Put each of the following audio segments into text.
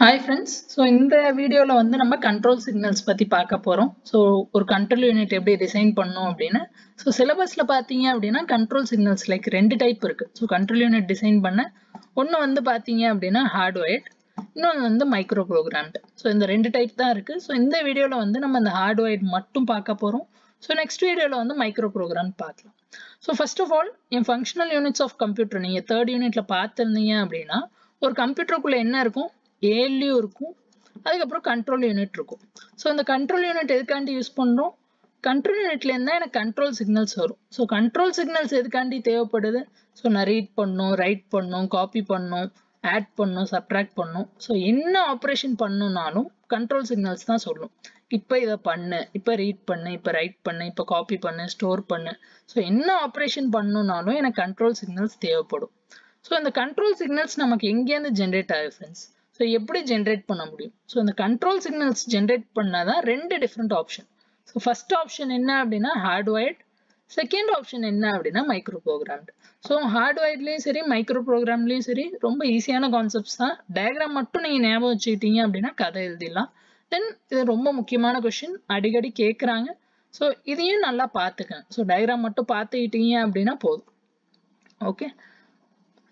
Hi friends so இந்த வீடியோவில் வந்து நம்ம கண்ட்ரோல் சிக்னல்ஸ் பற்றி பார்க்க போகிறோம் ஸோ ஒரு கண்ட்ரோல் யூனிட் எப்படி டிசைன் பண்ணும் அப்படின்னு. ஸோ சிலபஸில் பார்த்தீங்க அப்படின்னா கண்ட்ரோல் சிக்னல்ஸ் லைக் ரெண்டு டைப் இருக்குது ஸோ கண்ட்ரோல் யூனிட் டிசைன் பண்ண ஒன்று வந்து பார்த்தீங்க அப்படின்னா ஹார்ட்வேர்ட் இன்னொன்று வந்து மைக்ரோ ப்ரோக்ராம்டு ஸோ இந்த ரெண்டு டைப் தான் இருக்குது ஸோ இந்த வீடியோவில் வந்து நம்ம இந்த ஹார்ட்வேர்ட் மட்டும் பார்க்க போகிறோம் ஸோ நெக்ஸ்ட் வீடியோவில் வந்து மைக்ரோ ப்ரோக்ராம் பார்க்கலாம். ஸோ ஃபர்ஸ்ட் ஆஃப் ஆல் என் ஃபங்க்ஷனல் யூனிட்ஸ் ஆஃப் கம்ப்யூட்டர் நீங்கள் தேர்ட் யூனிட்டில் பார்த்துருந்தீங்க அப்படின்னா ஒரு கம்ப்யூட்டருக்குள்ளே என்ன இருக்கும்? ஏஎல்யூ இருக்கும். அதுக்கப்புறம் கண்ட்ரோல் யூனிட் இருக்கும். ஸோ இந்த கண்ட்ரோல் யூனிட் எதுக்காண்டி யூஸ் பண்ணுறோம் கண்ட்ரோல் யூனிட்லேருந்து தான் எனக்கு கண்ட்ரோல் சிக்னல்ஸ் வரும். ஸோ கண்ட்ரோல் சிக்னல்ஸ் எதுக்காண்டி தேவைப்படுது? ஸோ நான் ரீட் பண்ணும் ரைட் பண்ணும் காப்பி பண்ணும் ஆட் பண்ணும் சப்ட்ராக்ட் பண்ணும். ஸோ என்ன ஆப்ரேஷன் பண்ணுனாலும் கண்ட்ரோல் சிக்னல்ஸ் தான் சொல்லும். இப்போ இதை பண்ணு இப்போ ரீட் பண்ணு இப்போ ரைட் பண்ணு இப்போ காப்பி பண்ணு ஸ்டோர் பண்ணு. ஸோ என்ன ஆப்ரேஷன் பண்ணுனாலும் எனக்கு கண்ட்ரோல் சிக்னல்ஸ் தேவைப்படும். ஸோ இந்த கண்ட்ரோல் சிக்னல்ஸ் நமக்கு எங்கேருந்து ஜென்ரேட் ஆகுது ஃப்ரெண்ட்ஸ் ஸோ எப்படி ஜென்ரேட் பண்ண முடியும்? ஸோ இந்த கண்ட்ரோல் சிக்னல்ஸ் ஜென்ரேட் பண்ணாதான் ரெண்டு different option so first option என்ன அப்படின்னா ஹார்ட்வயர்ட் செகண்ட் ஆப்ஷன் என்ன அப்படின்னா மைக்ரோ ப்ரோக்ராம்டு ஸோ ஹார்ட்வயர்ட்லேயும் சரி மைக்ரோ ப்ரோக்ராம்லேயும் சரி ரொம்ப ஈஸியான கான்செப்ட்ஸ் தான். டயக்ராம் மட்டும் நீங்கள் ஞாபகம் வச்சுக்கிட்டீங்க அப்படின்னா கதை எழுதிடலாம். தென் இது ரொம்ப முக்கியமான கொஷின் அடிக்கடி கேட்குறாங்க ஸோ இதையும் நல்லா பார்த்துக்கங்க. ஸோ டயக்ராம் மட்டும் பார்த்துக்கிட்டீங்க அப்படின்னா போதும். ஓகே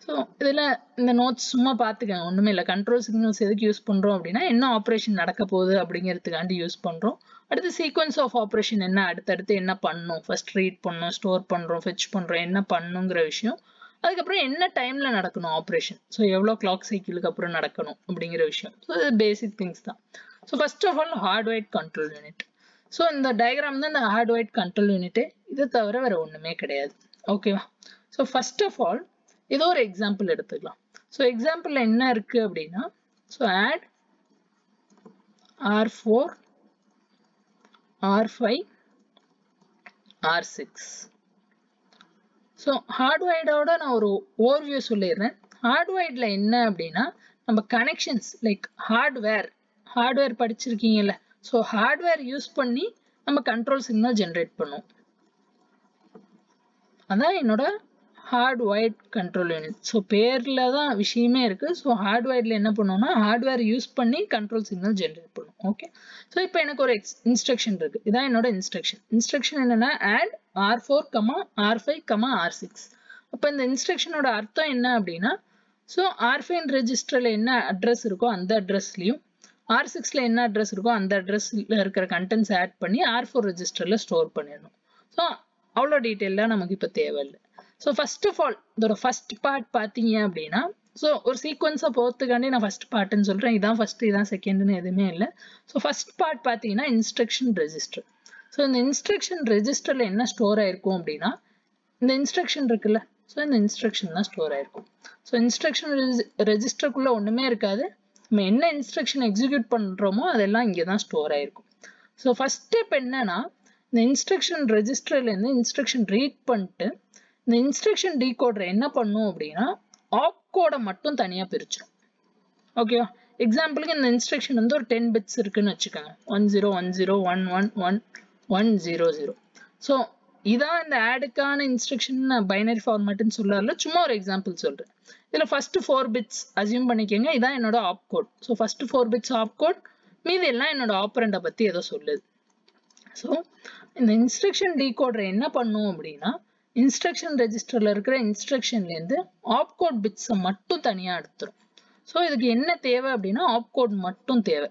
ஸோ இதில் இந்த நோட்ஸ் சும்மா பார்த்துக்கங்க ஒன்றுமே இல்லை. கண்ட்ரோல் சிக்னல்ஸ் எதுக்கு யூஸ் பண்ணுறோம் அப்படின்னா என்ன ஆப்ரேஷன் நடக்க போகுது அப்படிங்கிறதுக்காண்டி யூஸ் பண்ணுறோம் அடுத்து சீக்வன்ஸ் ஆஃப் ஆப்ரேஷன் என்ன? அடுத்தடுத்து என்ன பண்ணும் ஃபர்ஸ்ட் ரீட் பண்ணோம் ஸ்டோர் பண்ணுறோம் ஃபெச் பண்ணுறோம் என்ன பண்ணுங்கிற விஷயம். அதுக்கப்புறம் என்ன டைமில் நடக்கணும் ஆப்ரேஷன் ஸோ எவ்வளோ கிளாக் சைக்கிளுக்கு அப்புறம் நடக்கணும் அப்படிங்கிற விஷயம். ஸோ இது பேசிக் திங்ஸ் தான். So first of all hardwired control unit so இந்த டயக்ராம் தான் இந்த ஹார்ட்வைட் கண்ட்ரோல் யூனிட்டு இது தவிர வேறு ஒன்றுமே கிடையாது. ஓகேவா ஸோ ஃபர்ஸ்ட் ஆஃப் ஆல் ஏதோ ஒரு எக்ஸாம்பிள் எடுத்துக்கலாம். ஸோ எக்ஸாம்பிள் என்ன இருக்கு அப்படின்னா so add R four R five R six so ஹார்ட்வைடோட நான் ஒரு ஓவர்வியூ சொல்லிடுறேன். ஹார்ட்வைடில் என்ன அப்படின்னா நம்ம கனெக்ஷன்ஸ் லைக் ஹார்ட்வேர் ஹார்ட்வேர் படிச்சிருக்கீங்கல்ல. ஸோ ஹார்ட்வேர் யூஸ் பண்ணி நம்ம கண்ட்ரோல் சிக்னல் ஜென்ரேட் பண்ணுவோம். அதான் என்னோட heart wired control unit so பேரில் தான் விஷயமே இருக்குது ஸோ ஹார்ட் ஒயர்டில் என்ன பண்ணுவோம்னா ஹார்ட்வேர் யூஸ் பண்ணி கண்ட்ரோல் சிக்னல் ஜென்ரேட் பண்ணும். ஓகே ஸோ இப்போ எனக்கு ஒரு எக்ஸ் இன்ஸ்ட்ரக்ஷன் இருக்குது இதான் என்னோட இன்ஸ்ட்ரக்ஷன் இன்ஸ்ட்ரக்ஷன் என்னென்னா add R four comma R five comma R six அப்போ இந்த இன்ஸ்ட்ரக்ஷனோட அர்த்தம் என்ன அப்படின்னா ஸோ ஆர் ஃபைவ் ரெஜிஸ்டரில் என்ன அட்ரஸ் இருக்கோ அந்த அட்ரஸ்லையும் ஆர் சிக்ஸில் என்ன அட்ரஸ் இருக்கோ அந்த அட்ரஸில் இருக்கிற கண்டென்ட்ஸ் ஆட் பண்ணி ஆர் ஃபோர் ரெஜிஸ்டரில் ஸ்டோர் பண்ணிடணும். ஸோ அவ்வளோ டீட்டெயிலாக நமக்கு இப்போ தேவையில்லை. ஸோ ஃபர்ஸ்ட் ஆஃப் ஆல் இதோட ஃபர்ஸ்ட் பார்ட் பார்த்தீங்க அப்படின்னா ஸோ ஒரு சீக்வன்ஸை போகிறதுக்காண்டி நான் ஃபர்ஸ்ட் பார்ட்டுன்னு சொல்கிறேன் இதான் ஃபர்ஸ்ட் இதான் செகண்ட்னு எதுவுமே இல்லை. ஸோ ஃபர்ஸ்ட் பார்ட் பார்த்தீங்கன்னா இன்ஸ்ட்ரக்ஷன் ரெஜிஸ்டர் ஸோ இந்த இன்ஸ்ட்ரக்ஷன் ரெஜிஸ்டரில் என்ன ஸ்டோர் ஆயிருக்கும் அப்படின்னா இந்த இன்ஸ்ட்ரக்ஷன் இருக்குல்ல ஸோ இந்த இன்ஸ்ட்ரக்ஷன் தான் ஸ்டோர் ஆயிருக்கும். ஸோ இன்ஸ்ட்ரக்ஷன் ரெஜிஸ்டருக்குள்ளே ஒன்றுமே இருக்காது. நம்ம என்ன இன்ஸ்ட்ரக்ஷன் எக்ஸிக்யூட் பண்ணுறோமோ அதெல்லாம் இங்கே தான் ஸ்டோர் ஆயிருக்கும். ஸோ ஃபர்ஸ்ட் ஸ்டெப் என்னன்னா இந்த இன்ஸ்ட்ரக்ஷன் ரெஜிஸ்டர்லேருந்து இன்ஸ்ட்ரக்ஷன் ரீட் பண்ணிட்டு இந்த இன்ஸ்ட்ரக்ஷன் டீகோடர் என்ன பண்ணும் அப்படின்னா ஆப் கோடை மட்டும் தனியாக பிரிச்சிடும். ஓகேவா எக்ஸாம்பிளுக்கு இந்த இன்ஸ்ட்ரக்ஷன் வந்து ஒரு டென் பிட்ஸ் இருக்குன்னு வச்சுக்கோங்க. One zero one zero one one one one zero zero so இதான் இந்த ஆடுக்கான இன்ஸ்ட்ரக்ஷன் நான் பைனரி ஃபார்மேட்டுன்னு சொல்லல சும்மா ஒரு எக்ஸாம்பிள் சொல்கிறேன் இதில் ஃபஸ்ட்டு ஃபோர் பிட்ஸ் அசியூம் பண்ணிக்கோங்க இதான் என்னோட opcode so first four bits opcode மீதி எல்லாம் என்னோட ஆப்ரண்டை பற்றி ஏதோ சொல்லுது. ஸோ இந்த இன்ஸ்ட்ரக்ஷன் டீகோடர் என்ன பண்ணும் அப்படின்னா இன்ஸ்ட்ரக்ஷன் ரெஜிஸ்டரில் இருக்கிற இன்ஸ்ட்ரக்ஷன்லேருந்து ஆப்கோட் பிட்ஸை மட்டும் தனியாக எடுத்துரும். ஸோ இதுக்கு என்ன தேவை அப்படின்னா ஆப்கோட் மட்டும் தேவை.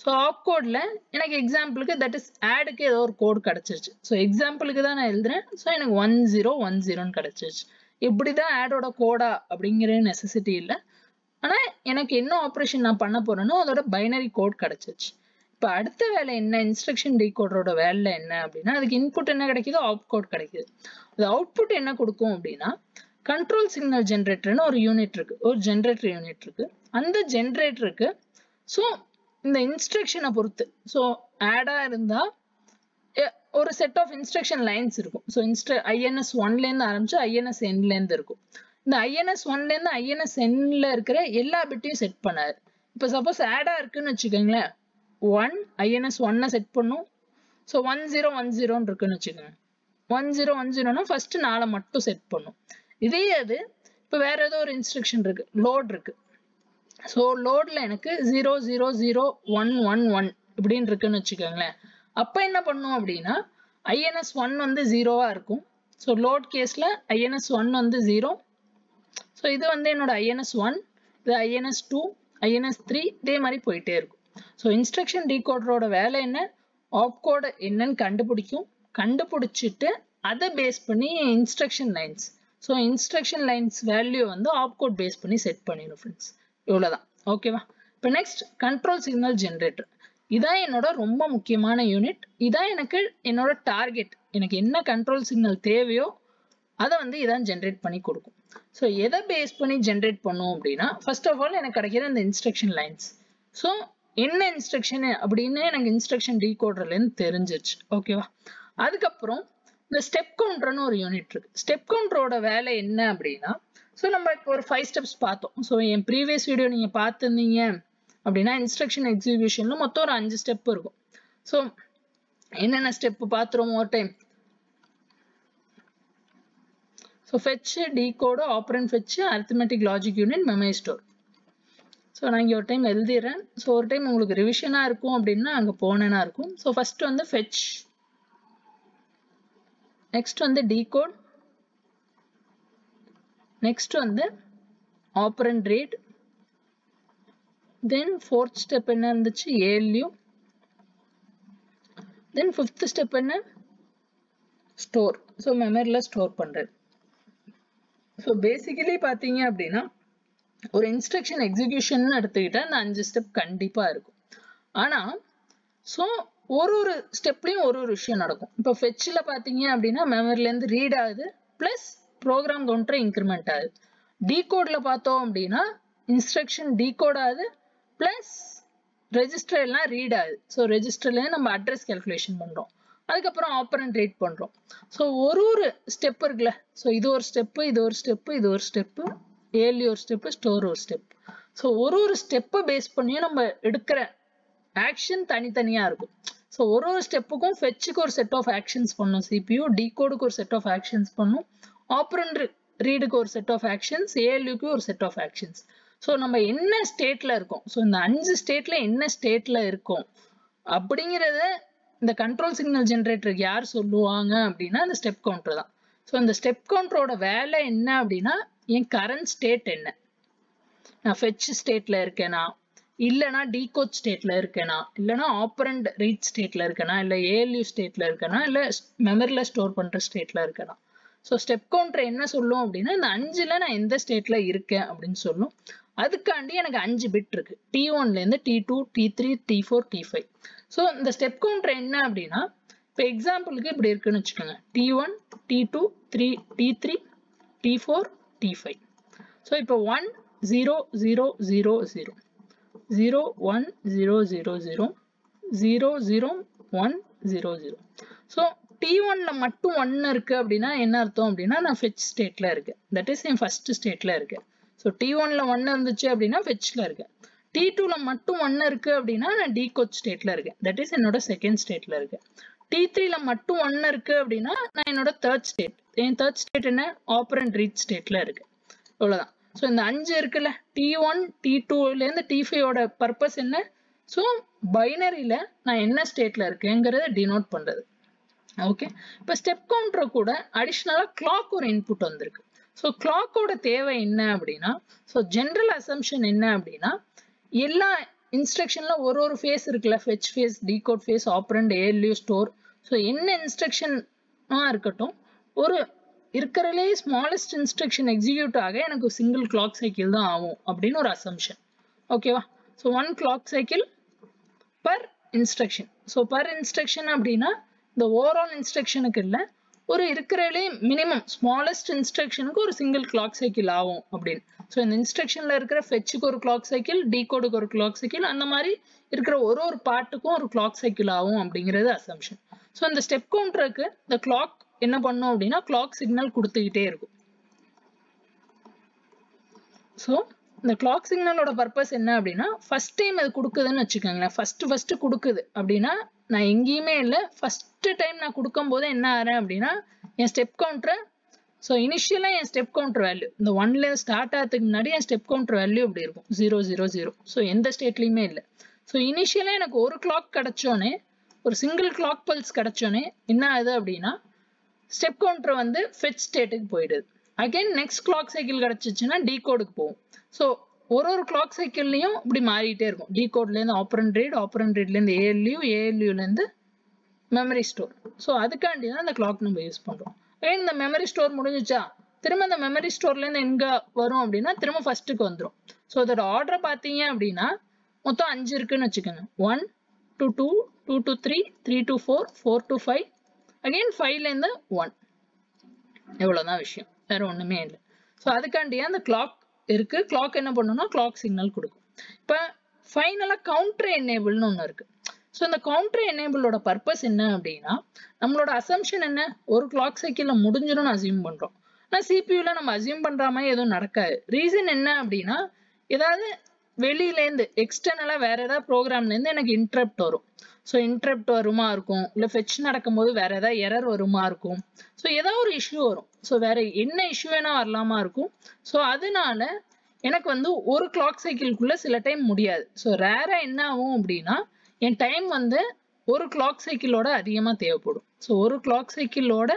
ஸோ ஆப்கோடில் எனக்கு எக்ஸாம்பிளுக்கு தட் இஸ் ஆடுக்கு ஏதோ ஒரு கோட் கிடச்சிருச்சு. ஸோ எக்ஸாம்பிளுக்கு தான் நான் எழுதுறேன். ஸோ எனக்கு ஒன் ஜீரோ ஒன் ஜீரோன்னு கிடச்சிருச்சு. இப்படி தான் ஆடோட கோடா அப்படிங்கிற நெசசிட்டி இல்லை. ஆனால் எனக்கு என்ன ஆப்ரேஷன் நான் பண்ண போகிறேனோ அதோட பைனரி கோட் கிடச்சிருச்சு. இப்போ அடுத்த வேலை என்ன? இன்ஸ்ட்ரக்ஷன் டீகோடரோட வேலை என்ன அப்படின்னா அதுக்கு இன்புட் என்ன கிடைக்குதோ? அவுட்புட் கிடைக்குது. அது அவுட்புட் என்ன கொடுக்கும் அப்படின்னா கண்ட்ரோல் சிக்னல் ஜென்ரேட்டர்னு ஒரு யூனிட் இருக்கு. ஒரு ஜென்ரேட்டர் யூனிட் இருக்கு. அந்த ஜென்ரேட்டருக்கு ஸோ இந்த இன்ஸ்ட்ரக்ஷனை பொறுத்து ஸோ ஆடாக இருந்தால் ஒரு செட் ஆஃப் இன்ஸ்ட்ரக்ஷன் லைன்ஸ் இருக்கும். ஸோ இன்ஸ்ட்ர ஐஎன்எஸ் ஒன்லேருந்து ஆரம்பிச்சு ஐஎன்எஸ் என்லேருந்து இருக்கும். இந்த ஐஎன்எஸ் ஒன்லேருந்து ஐஎன்எஸ் என்ல இருக்கிற எல்லா பிட்டையும் செட் பண்ணாரு. இப்போ சப்போஸ் ஆடாக இருக்குன்னு வச்சுக்கோங்களேன். ஒன் ஐஎன்எஸ் ஒன்னை செட் பண்ணும். ஸோ ஒன் ஜீரோ ஒன் ஜீரோன்னு இருக்குன்னு வச்சுக்கோங்க. ஒன் ஜீரோ ஒன் ஜீரோனா ஃபஸ்ட்டு நாளை மட்டும் செட் பண்ணும். இதே அது இப்போ வேற ஏதோ ஒரு இன்ஸ்ட்ரக்ஷன் இருக்கு. லோட் இருக்கு. ஸோ லோடில் எனக்கு zero zero zero one one one இப்படின்னு இருக்குன்னு வச்சுக்கோங்களேன். அப்போ என்ன பண்ணும் அப்படின்னா ஐஎன்எஸ் ஒன் வந்து ஜீரோவாக இருக்கும். ஸோ லோட் கேஸில் ஐஎன்எஸ் ஒன் வந்து ஜீரோ ஸோ இது வந்து என்னோட ஐஎன்எஸ் ஒன் இது ஐஎன்எஸ் டூ ஐஎன்எஸ் த்ரீ இதே மாதிரி போயிட்டே இருக்கும். ஸோ இன்ஸ்ட்ரக்ஷன் டீகோடரோட வேலை என்ன? ஆப்கோடு என்னன்னு கண்டுபிடிக்கும். கண்டுபிடிச்சிட்டு அதை பேஸ் பண்ணி instruction lines so instruction lines value வந்து ஆப்கோட் பேஸ் பண்ணி செட் பண்ணிடும் ஃப்ரெண்ட்ஸ் இவ்வளோதான் ஓகேவா இப்போ நெக்ஸ்ட் கண்ட்ரோல் சிக்னல் ஜென்ரேட்டர் இதான் என்னோட ரொம்ப முக்கியமான யூனிட் இதான் எனக்கு என்னோட டார்கெட் எனக்கு என்ன கண்ட்ரோல் சிக்னல் தேவையோ அதை வந்து இதான் ஜென்ரேட் பண்ணி கொடுக்கும். ஸோ எதை பேஸ் பண்ணி ஜென்ரேட் பண்ணும் அப்படின்னா ஃபர்ஸ்ட் ஆஃப் ஆல் எனக்கு கிடைக்கிற இந்த இன்ஸ்ட்ரக்ஷன் லைன்ஸ் ஸோ என்ன இன்ஸ்ட்ரக்ஷனு அப்படின்னு எனக்கு இன்ஸ்ட்ரக்ஷன் டீகோடர்லேருந்து தெரிஞ்சிருச்சு. ஓகேவா அதுக்கப்புறம் இந்த ஸ்டெப் கவுண்டர்னு ஒரு யூனிட் இருக்கு. ஸ்டெப் கவுண்டரோட வேலை என்ன அப்படின்னா ஸோ நம்ம இப்போ ஒரு ஃபைவ் ஸ்டெப்ஸ் பார்த்தோம். ஸோ என் ப்ரீவியஸ் வீடியோ நீங்கள் பார்த்துருந்தீங்க அப்படின்னா இன்ஸ்ட்ரக்ஷன் எக்ஸிபியூஷனில் மொத்தம் ஒரு அஞ்சு ஸ்டெப் இருக்கும். ஸோ என்னென்ன ஸ்டெப் பார்த்துருவோம் ஒரு time so fetch decode operand fetch arithmetic logic unit memory store so நான் இங்கே ஒரு டைம் எழுதிடுறேன் ஸோ ஒரு டைம் உங்களுக்கு ரிவிஷனாக இருக்கும் அப்படின்னா அங்கே போனேன்னா இருக்கும். ஸோ ஃபஸ்ட்டு வந்து ஃபெச் நெக்ஸ்ட் வந்து டீகோட் நெக்ஸ்ட் வந்து operand read then fourth step என்ன இருந்துச்சு? ஏல்யூ தென் ஃபிஃப்த் ஸ்டெப் என்ன? ஸ்டோர் ஸோ மெமரியில் ஸ்டோர் பண்ணுறது ஸோ பேசிக்கலி பார்த்தீங்க அப்படின்னா ஒரு இன்ஸ்ட்ரக்ஷன் எக்ஸிக்யூஷன் எடுத்துக்கிட்டால் அந்த அஞ்சு ஸ்டெப் கண்டிப்பாக இருக்கும். ஆனால் ஸோ ஒரு ஒரு ஸ்டெப்லையும் ஒரு ஒரு விஷயம் நடக்கும். இப்போ ஃபெச்சில் பார்த்தீங்க அப்படின்னா மெமரிலேருந்து ரீட் ஆகுது ப்ளஸ் ப்ரோக்ராம் கவுண்டர் இன்க்ரிமெண்ட் ஆகுது. டீகோடில் பார்த்தோம் அப்படின்னா இன்ஸ்ட்ரக்ஷன் டீகோட் ஆகுது ப்ளஸ் ரெஜிஸ்டர் எல்லாம் ரீட் ஆகுது. ஸோ ரெஜிஸ்டர்லேருந்து நம்ம அட்ரஸ் கேல்குலேஷன் பண்ணுறோம் அதுக்கப்புறம் ஆப்பரண்ட் ரீட் பண்ணுறோம் ஸோ ஒரு ஒரு ஸ்டெப் இருக்குல்ல. ஸோ இது ஒரு ஸ்டெப்பு இது ஒரு ஸ்டெப்பு இது ஒரு ஸ்டெப்பு ஏர்லி ஒரு ஸ்டெப்பு ஸ்டோர் ஒரு ஸ்டெப் ஸோ ஒரு ஒரு ஸ்டெப்பை பேஸ் பண்ணியும் நம்ம எடுக்கிற ஆக்ஷன் தனித்தனியாக இருக்கும். ஸோ ஒரு ஒரு ஸ்டெப்புக்கும் ஃபெச்சுக்கு ஒரு செட் ஆஃப் ஆக்ஷன்ஸ் பண்ணும். சிபியூ டிகோடுக்கு ஒரு செட் ஆஃப் ஆக்ஷன்ஸ் பண்ணும். ஆப்ரண்ட் ரீடுக்கு ஒரு செட் ஆஃப் ஆக்ஷன்ஸ் ஏஎல்யூக்கு ஒரு செட் ஆஃப் ஆக்ஷன்ஸ் ஸோ நம்ம என்ன ஸ்டேட்டில் இருக்கோம்? ஸோ இந்த அஞ்சு ஸ்டேட்டில் என்ன ஸ்டேட்டில் இருக்கோம்? அப்படிங்கிறத இந்த கண்ட்ரோல் சிக்னல் ஜென்ரேட்டருக்கு யார் சொல்லுவாங்க அப்படின்னா இந்த ஸ்டெப் கவுண்டர் தான். ஸோ இந்த ஸ்டெப் கவுண்டரோட வேலை என்ன அப்படின்னா என் கரண்ட் ஸ்டேட் என்ன? நான் ஃபெச் ஸ்டேட்ல இருக்கேனா? இல்லைனா டீகோட் ஸ்டேட்ல இருக்கேனா? இல்லைனா ஆப்பரண்ட் ரீட் ஸ்டேட்ல இருக்கேனா? இல்லை ஏஎல்யூ ஸ்டேட்ல இருக்கேனா? இல்லை மெமரியில் ஸ்டோர் பண்ணுற ஸ்டேட்ல இருக்கேனா? ஸோ ஸ்டெப் கவுண்டர் என்ன சொல்லும் அப்படின்னா இந்த அஞ்சில் நான் எந்த ஸ்டேட்டில் இருக்கேன் அப்படின்னு சொல்லும். அதுக்காண்டி எனக்கு அஞ்சு பிட் இருக்கு. டி ஒன்லேருந்து T two T three T four T five so இந்த ஸ்டெப் கவுண்டர் என்ன அப்படின்னா இப்போ எக்ஸாம்பிளுக்கு இப்படி இருக்குன்னு வச்சுக்கோங்க. T one T two three T three T four T five so இப்போ one zero zero zero zero zero one zero zero zero zero zero one zero zero so T ஒன்ல மட்டும் ஒன்னு இருக்கு அப்படின்னா என்ன அர்த்தம் அப்படின்னா நான் ஃபெச் ஸ்டேட்ல இருக்கேன். தட் இஸ் என் ஃபர்ஸ்ட் ஸ்டேட்ல இருக்கு ஸோ டி ஒன்ல ஒன்னு இருந்துச்சு அப்படின்னா ஃபெச்ல இருக்கேன். டி டூல மட்டும் ஒன்னு இருக்கு அப்படின்னா நான் டி கோச் ஸ்டேட்ல இருக்கேன். தட் இஸ் என்னோட செகண்ட் ஸ்டேட்ல இருக்கு டி த்ரீல மட்டும் ஒன்னு இருக்கு அப்படின்னா நான் என்னோட தேர்ட் ஸ்டேட் என் தேர்ட் ஸ்டேட் என்ன? ஆப்பரண்ட் ரீச் ஸ்டேட்ல இருக்கு. இவ்வளவுதான் ஸோ இந்த அஞ்சு இருக்குல்ல? டி ஒன் டி டூலேருந்து டி ஃபைவோட பர்பஸ் என்ன? ஸோ பைனரியில் நான் என்ன ஸ்டேட்ல இருக்கேங்கிறத டினோட் பண்ணுறது ஓகே இப்போ ஸ்டெப் கவுண்டரை கூட அடிஷ்னலாக கிளாக் ஒரு இன்புட் வந்திருக்கு. ஸோ கிளாக்கோட தேவை என்ன அப்படின்னா ஸோ ஜென்ரல் அசம்ஷன் என்ன அப்படின்னா எல்லா இன்ஸ்ட்ரக்ஷன்ல ஒரு ஒரு ஃபேஸ் இருக்குல்ல? Fetch phase decode phase operand ALU store so என்ன இன்ஸ்ட்ரக்ஷனாக இருக்கட்டும் ஒரு இருக்கிறதுலே ஸ்மாலஸ்ட் இன்ஸ்ட்ரக்ஷன் எக்ஸிக்யூட் ஆக எனக்கு சிங்கிள் கிளாக் சைக்கிள் தான் ஆகும் அப்படின்னு ஒரு அசம்ஷன் ஓகேவா so one clock cycle per instruction so per instruction அப்படின்னா இந்த ஓவரால் இன்ஸ்ட்ரக்ஷனுக்கு இல்லை ஒரு இருக்கிறதுலே மினிமம் ஸ்மாலஸ்ட் இன்ஸ்ட்ரக்ஷனுக்கு ஒரு சிங்கிள் கிளாக் சைக்கிள் ஆகும் அப்படின்னு. ஸோ இந்த இன்ஸ்ட்ரக்ஷனில் இருக்கிற ஃபெச்சுக்கு ஒரு கிளாக் சைக்கிள் டிகோடுக்கு ஒரு கிளாக் சைக்கிள் அந்த மாதிரி இருக்கிற ஒரு ஒரு பார்ட்டுக்கும் ஒரு கிளாக் சைக்கிள் ஆகும் அப்படிங்கிறது அசம்ஷன் ஸோ இந்த ஸ்டெப் கவுண்டருக்கு இந்த கிளாக் என்ன பண்ணும் அப்படின்னா கிளாக் சிக்னல் கொடுத்துக்கிட்டே இருக்கும். ஸோ இந்த கிளாக் சிக்னலோட பர்பஸ் என்ன அப்படின்னா ஃபர்ஸ்ட் டைம் அது கொடுக்குதுன்னு வச்சுக்கோங்களேன். ஃபர்ஸ்ட் ஃபர்ஸ்ட் கொடுக்குது. அப்படின்னா நான் எங்கேயுமே இல்லை. ஃபர்ஸ்ட் டைம் நான் கொடுக்கும் போது என்ன ஆறேன் அப்படின்னா என் ஸ்டெப் கவுண்டரை ஸோ இனிஷியலாக என் ஸ்டெப் கவுண்டர் வேல்யூ இந்த ஒன்ல ஸ்டார்ட் ஆகிறதுக்கு முன்னாடி என் ஸ்டெப் கவுண்டர் வேல்யூ இப்படி இருக்கும். ஜீரோ ஜீரோ ஜீரோ ஸோ எந்த ஸ்டேட்லையுமே இல்லை. ஸோ இனிஷியலாக எனக்கு ஒரு கிளாக் கிடைச்சோன்னே ஒரு சிங்கிள் கிளாக் பல்ஸ் கிடைச்சோன்னே என்ன ஆகுது அப்படின்னா ஸ்டெப் கவுண்டர் வந்து ஃபெட் ஸ்டேட்டுக்கு போயிடுது. அகைன் நெக்ஸ்ட் கிளாக் சைக்கிள் கிடச்சிச்சுன்னா டி கோடுக்கு போகும். ஸோ ஒரு ஒரு கிளாக் சைக்கிள்லையும் இப்படி மாறிட்டே இருக்கும். டி கோட்லேருந்து ஆப்பரன் ரீட் ஆப்பரன் ரீட்லேருந்து ஏஎல்யூ ஏஎல்யூலேருந்து மெமரி ஸ்டோர் ஸோ அதுக்காண்டி தான் அந்த கிளாக் நம்ம யூஸ் பண்ணுறோம் அகைன் இந்த மெமரி ஸ்டோர் முடிஞ்சிச்சா? திரும்ப அந்த மெமரி ஸ்டோர்லேருந்து எங்கே வரும் அப்படின்னா திரும்ப ஃபர்ஸ்ட்டுக்கு வந்துடும் ஸோ அதோட ஆர்டர் பார்த்தீங்க அப்படின்னா மொத்தம் அஞ்சு இருக்குன்னு வச்சுக்கோங்க. One two two two two three three two four four two five again ஃபைவ்லேருந்து ஒன் எவ்வளோதான் விஷயம். வேற ஒன்றுமே இல்லை. ஸோ அதுக்காண்டியே அந்த கிளாக் இருக்கு. கிளாக் என்ன பண்ணணும்னா கிளாக் சிக்னல் கொடுக்கும். இப்போ ஃபைனலாக கவுண்டர் எனேபிள்னு ஒன்று இருக்கு. ஸோ இந்த கவுண்டர் எனேபிளோட பர்பஸ் என்ன அப்படின்னா நம்மளோட அசம்ஷன் என்ன? ஒரு கிளாக் சைக்கிளில் முடிஞ்சிடும்னு அசியூம் பண்ணுறோம் ஆனால் சிபியூவில் நம்ம அசியூம் பண்ணுற மாதிரி எதுவும் நடக்காது. ரீசன் என்ன அப்படின்னா ஏதாவது வெளியிலேருந்து எக்ஸ்டர்னலாக வேற ஏதாவது ப்ரோக்ராம்லேருந்து எனக்கு இன்ட்ரப்ட் வரும். ஸோ இன்ட்ரப்ட் வருமா இருக்கும்? இல்லை ஃபெச் நடக்கும்போது வேற ஏதாவது எரர் வருமா இருக்கும்? ஸோ ஏதோ ஒரு இஷ்யூ வரும். ஸோ வேற என்ன இஷ்யூ வேணா வரலாமா இருக்கும்? ஸோ அதனால எனக்கு வந்து ஒரு கிளாக் சைக்கிள்குள்ள சில டைம் முடியாது. ஸோ ரேரா என்ன ஆகும் அப்படின்னா என் டைம் வந்து ஒரு கிளாக் சைக்கிளோட அதிகமாக தேவைப்படும். ஸோ ஒரு கிளாக் சைக்கிளோட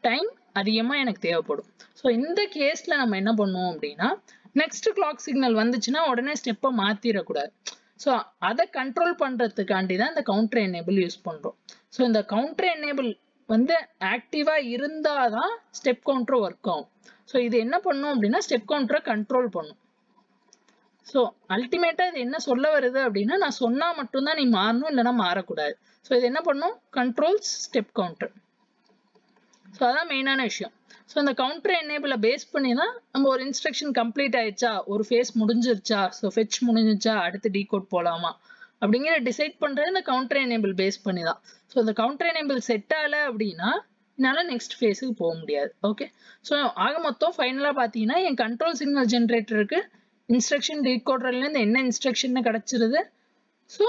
டைம் அதிகமாக எனக்கு தேவைப்படும். ஸோ இந்த கேஸில் நம்ம என்ன பண்ணுவோம் அப்படின்னா நெக்ஸ்ட் கிளாக் சிக்னல் வந்துச்சுன்னா உடனே ஸ்டெப்பை மாற்றிடக்கூடாது ஸோ அதை கண்ட்ரோல் பண்ணுறதுக்காண்டி தான் இந்த கவுண்டர் எனேபிள் யூஸ் பண்ணுறோம் ஸோ இந்த கவுண்டர் எனேபிள் வந்து ஆக்டிவாக இருந்தால் தான் ஸ்டெப் கவுண்டர் ஒர்க் ஆகும். ஸோ இது என்ன பண்ணும் அப்படின்னா ஸ்டெப் கவுண்டரை கண்ட்ரோல் பண்ணும். ஸோ அல்டிமேட்டாக இது என்ன சொல்ல வருது அப்படின்னா நான் சொன்னால் மட்டும்தான் நீ மாறணும் இல்லைன்னா மாறக்கூடாது. ஸோ இது என்ன பண்ணும்? கண்ட்ரோல்ஸ் ஸ்டெப் கவுண்டர் ஸோ அதான் மெயினான விஷயம். ஸோ இந்த கவுண்டர் எனேபிளை பேஸ் பண்ணி தான் நம்ம ஒரு இன்ஸ்ட்ரக்ஷன் கம்ப்ளீட் ஆயிடுச்சா? ஒரு ஃபேஸ் முடிஞ்சிருச்சா? ஸோ ஃபெச் முடிஞ்சிருச்சா அடுத்து டீ கோட் போகலாமா அப்படிங்கிற டிசைட் பண்ணுறது இந்த கவுண்டர் எனேபிள் பேஸ் பண்ணி தான் ஸோ இந்த கவுண்டர் எனேபிள் செட் ஆகலை அப்படின்னா என்னால் நெக்ஸ்ட் ஃபேஸுக்கு போக முடியாது. ஓகே ஸோ ஆக மொத்தம் ஃபைனலாக பார்த்தீங்கன்னா என் கண்ட்ரோல் சிக்னல் ஜென்ரேட்டருக்கு இன்ஸ்ட்ரக்ஷன் டீகோடர்லேருந்து என்ன இன்ஸ்ட்ரக்ஷன் கிடச்சிருது. ஸோ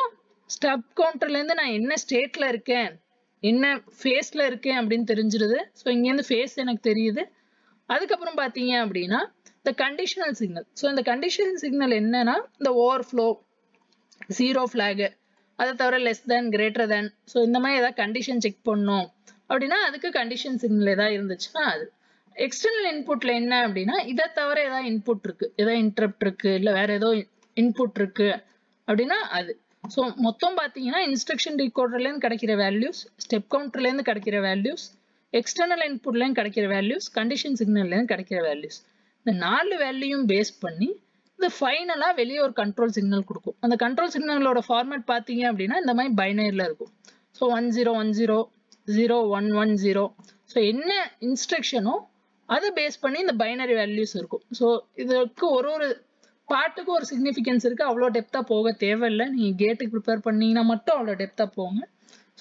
ஸ்டப் கவுண்டர்லேருந்து நான் என்ன ஸ்டேட்டில் இருக்கேன்? என்ன ஃபேஸில் இருக்கேன் அப்படின்னு தெரிஞ்சிருது. ஸோ இங்கேருந்து ஃபேஸ் எனக்கு தெரியுது. அதுக்கப்புறம் பார்த்தீங்க அப்படின்னா இந்த கண்டிஷனல் சிக்னல் ஸோ இந்த கண்டிஷனல் சிக்னல் என்னன்னா இந்த ஓவர்ஃப்ளோ ஜீரோ ஃப்ளாகு அதை தவிர less than greater than so இந்த மாதிரி ஏதாவது கண்டிஷன் செக் பண்ணோம். அப்படின்னா அதுக்கு கண்டிஷன் சிக்னல் ஏதாவது இருந்துச்சுன்னா அது. எக்ஸ்டர்னல் இன்புட்ல என்ன அப்படின்னா இதை தவிர ஏதாவது இன்புட் இருக்கு. ஏதாவது இன்டரப்ட் இருக்கு இல்லை வேற ஏதோ இன்புட் இருக்கு அப்படின்னா அது. ஸோ மொத்தம் பார்த்தீங்கன்னா இன்ஸ்ட்ரக்ஷன் டிகோடர்லேருந்து கிடைக்கிற வேல்யூஸ் ஸ்டெப் கவுண்டர்லேருந்து கிடைக்கிற வேல்யூஸ் எக்ஸ்டர்னல் இன்புட்லேருந்து கிடைக்கிற வேல்யூஸ் கண்டிஷன் சிக்னல்லேருந்து கிடைக்கிற வேல்யூஸ் இந்த நாலு வேல்யூயும் பேஸ் பண்ணி இது ஃபைனலாக வெளியே ஒரு கண்ட்ரோல் சிக்னல் கொடுக்கும். அந்த கண்ட்ரோல் சிக்னலோட ஃபார்மேட் பார்த்தீங்க அப்படின்னா இந்த மாதிரி பைனரியில் இருக்கும். So one zero one zero zero one one zero so என்ன இன்ஸ்ட்ரக்ஷனோ அதை பேஸ் பண்ணி இந்த பைனரி வேல்யூஸ் இருக்கும். ஸோ இதுக்கு ஒரு ஒரு பாட்டுக்கு ஒரு சிக்னிஃபிகன்ஸ் இருக்குது அவ்வளோ டெப்த்தாக போக தேவையில்லை. நீங்கள் கேட்டுக்கு ப்ரிப்பேர் பண்ணீங்கன்னா மட்டும் அவ்வளோ டெப்த்தாக போங்க.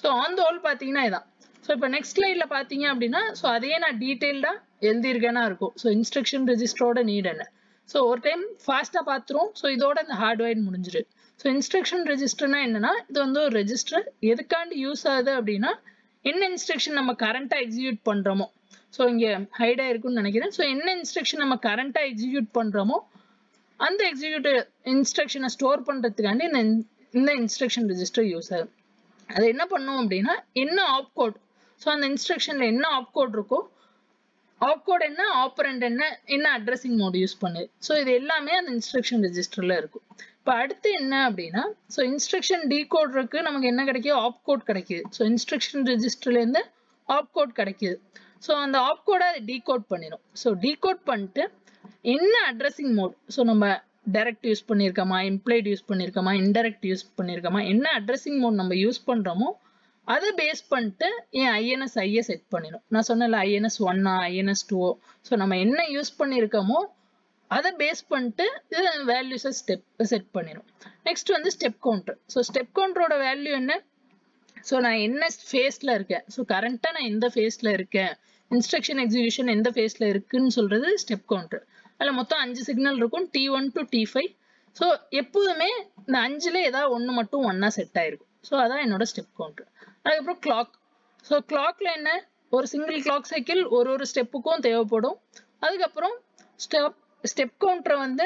ஸோ ஆன் த ஹோல் பார்த்தீங்கன்னா இதான். ஸோ இப்போ நெக்ஸ்ட் ஸ்லைடில் பார்த்தீங்க அப்படின்னா ஸோ அதையே நான் டீட்டெயில்டாக எழுதியிருக்கேன்னா இருக்கும். ஸோ இன்ஸ்ட்ரக்ஷன் ரெஜிஸ்டரோட நீட் என்ன? ஸோ ஒரு டைம் ஃபாஸ்ட்டாக பார்த்துருவோம். ஸோ இதோட இந்த ஹார்ட்வேர் முடிஞ்சிரு. ஸோ இன்ஸ்ட்ரக்ஷன் ரெஜிஸ்டர்னா என்னன்னா இது வந்து ஒரு ரெஜிஸ்டர் எதுக்காண்டி யூஸ் ஆகுது அப்படின்னா என்ன இன்ஸ்ட்ரக்ஷன் நம்ம கரண்ட்டாக எக்ஸிக்யூட் பண்ணுறோமோ ஸோ இங்கே ஹைடாக இருக்குன்னு நினைக்கிறேன். ஸோ என்ன இன்ஸ்ட்ரக்ஷன் நம்ம கரண்ட்டாக எக்ஸிக்யூட் பண்ணுறோமோ அந்த எக்ஸிக்யூட்டிவ் இன்ஸ்ட்ரக்ஷனை ஸ்டோர் பண்ணுறதுக்காண்டி இந்த இந்த இன்ஸ்ட்ரக்ஷன் ரிஜிஸ்டர் யூஸ் ஆகுது. அது என்ன பண்ணும் அப்படின்னா என்ன ஆப் கோட் ஸோ அந்த இன்ஸ்ட்ரக்ஷனில் என்ன ஆப் கோட் இருக்கோ ஆப் கோட் என்ன ஆப்ரண்ட் என்ன என்ன அட்ரஸிங் மோட் யூஸ் பண்ணுது ஸோ இது எல்லாமே அந்த இன்ஸ்ட்ரக்ஷன் ரெஜிஸ்டரில் இருக்கும். இப்போ அடுத்து என்ன அப்படின்னா ஸோ இன்ஸ்ட்ரக்ஷன் டீ கோட் இருக்கு நமக்கு என்ன கிடைக்குது? ஆப் கோட் கிடைக்குது ஸோ இன்ஸ்ட்ரக்ஷன் ரெஜிஸ்டர்லேருந்து ஆப் கோட் கிடைக்குது. ஸோ அந்த ஆப் கோடை அது டீகோட் பண்ணிடும் ஸோ டீகோட் பண்ணிட்டு என்ன அட்ரஸிங் மோட் ஸோ நம்ம டைரக்ட் யூஸ் பண்ணியிருக்கோமா இம்ப்ளைட் யூஸ் பண்ணியிருக்கோமா இன்டெரக்ட் யூஸ் பண்ணியிருக்கோமா என்ன அட்ரஸிங் மோட் நம்ம யூஸ் பண்ணுறோமோ அதை பேஸ் பண்ணிட்டு என் ஐஎன்எஸ் ஐயை செட் பண்ணிடும் நான் சொன்னல ஐஎன்எஸ் ஒன்னா ஐஎன்எஸ் டூஓ ஸோ நம்ம என்ன யூஸ் பண்ணியிருக்கோமோ அதை பேஸ் பண்ணிட்டு இது வேல்யூஸை ஸ்டெப் செட் பண்ணிடும் நெக்ஸ்ட் வந்து ஸ்டெப் கவுண்டர் ஸோ ஸ்டெப் கவுண்டரோட வேல்யூ என்ன? ஸோ நான் என்ன ஃபேஸில் இருக்கேன்? ஸோ கரண்ட்டாக நான் எந்த ஃபேஸில் இருக்கேன்? இன்ஸ்ட்ரக்ஷன் எக்ஸிக்யூஷன் எந்த ஃபேஸில் இருக்குன்னு சொல்கிறது ஸ்டெப் கவுண்டர் அதில் மொத்தம் அஞ்சு சிக்னல் இருக்கும். T one to T five so எப்போதுமே இந்த அஞ்சில் ஏதாவது ஒன்று மட்டும் ஒன்றா செட் ஆயிருக்கும். ஸோ அதான் என்னோட ஸ்டெப் கவுண்ட்ரு அதுக்கப்புறம் கிளாக் ஸோ கிளாக்ல என்ன? ஒரு சிங்கிள் கிளாக் சைக்கிள் ஒரு ஒரு ஸ்டெப்புக்கும் தேவைப்படும். அதுக்கப்புறம் ஸ்டெப் ஸ்டெப் கவுண்டரை வந்து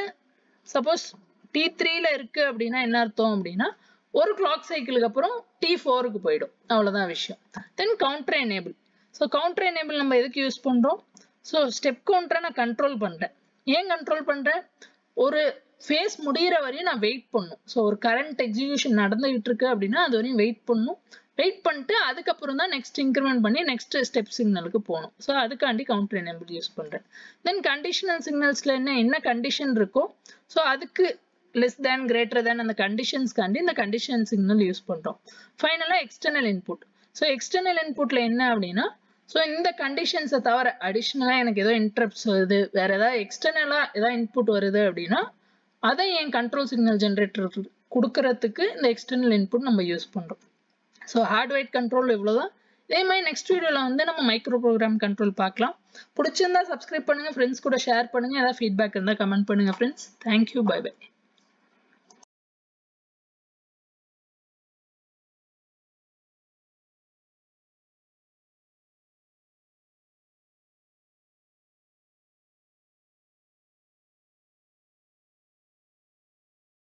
சப்போஸ் டி த்ரீல இருக்கு அப்படின்னா என்ன அர்த்தம் அப்படின்னா ஒரு கிளாக் சைக்கிளுக்கு அப்புறம் டி ஃபோருக்கு போயிடும். அவ்வளோதான் விஷயம். Then counter enable so counter enable நம்ம எதுக்கு யூஸ் பண்ணுறோம் ஸோ ஸ்டெப் கவுண்டரை நான் கண்ட்ரோல் பண்ணுறேன் ஏன் கண்ட்ரோல் பண்றேன்? ஒரு ஃபேஸ் முடியிற வரையும் நான் வெயிட் பண்ணும். ஸோ ஒரு கரண்ட் எக்ஸிக்யூஷன் நடந்துகிட்டு இருக்கு அப்படின்னா அது வரையும் வெயிட் பண்ணும். வெயிட் பண்ணிட்டு அதுக்கப்புறம் தான் நெக்ஸ்ட் இன்க்ரிமெண்ட் பண்ணி நெக்ஸ்ட் ஸ்டெப் சிக்னலுக்கு போகணும். ஸோ அதுக்காண்டி கவுண்டர் எனேபிள் யூஸ் பண்ணுறேன் தென் கண்டிஷனல் சிக்னல்ஸில் என்ன என்ன கண்டிஷன் இருக்கோ ஸோ அதுக்கு லெஸ் தேன் கிரேட்டர் தேன் அந்த கண்டிஷன்ஸ்க்காண்டி இந்த கண்டிஷன் சிக்னல் யூஸ் பண்ணுறோம் ஃபைனலாக எக்ஸ்டர்னல் இன்புட் ஸோ எக்ஸ்டர்னல் இன்புட்ல என்ன அப்படின்னா ஸோ இந்த கண்டிஷன்ஸை தவிர அடிஷ்னலாக எனக்கு ஏதோ இன்ட்ரப்ட்ஸ் வருது. வேற ஏதாவது எக்ஸ்டர்னலாக ஏதாவது இன்புட் வருது அப்படின்னா அதை என் கண்ட்ரோல் சிக்னல் ஜென்ரேட்டர் கொடுக்கறதுக்கு இந்த எக்ஸ்டர்னல் இன்புட் நம்ம யூஸ் பண்ணுறோம் ஸோ ஹார்ட்வேர் கண்ட்ரோல் இவ்வளோதான் இதே மாதிரி நெக்ஸ்ட் வீடியோவில் வந்து நம்ம மைக்ரோ ப்ரோக்ராம் கண்ட்ரோல் பார்க்கலாம். பிடிச்சிருந்தா சப்ஸ்கிரைப் பண்ணுங்க ஃப்ரெண்ட்ஸ் கூட ஷேர் பண்ணுங்க ஏதாவது ஃபீட்பேக் இருந்தால் கமெண்ட் பண்ணுங்க ஃப்ரெண்ட்ஸ் தேங்க்யூ பை பை